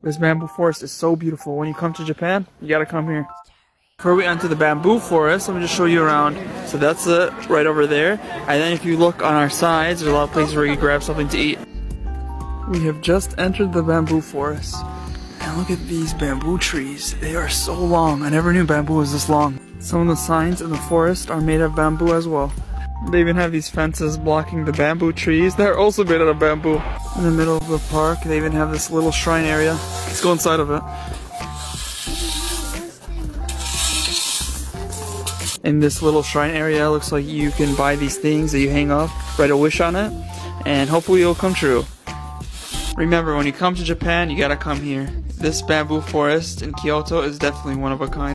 This bamboo forest is so beautiful. When you come to Japan, you gotta come here. Before we enter the bamboo forest, let me just show you around. So that's it right over there. And then if you look on our sides, there's a lot of places where you grab something to eat. We have just entered the bamboo forest. And look at these bamboo trees. They are so long. I never knew bamboo was this long. Some of the signs in the forest are made of bamboo as well. They even have these fences blocking the bamboo trees. They're also made out of bamboo. In the middle of the park, they even have this little shrine area. Let's go inside of it. In this little shrine area, looks like you can buy these things that you hang up, write a wish on it, and hopefully it'll come true. Remember, when you come to Japan, you gotta come here. This bamboo forest in Kyoto is definitely one of a kind.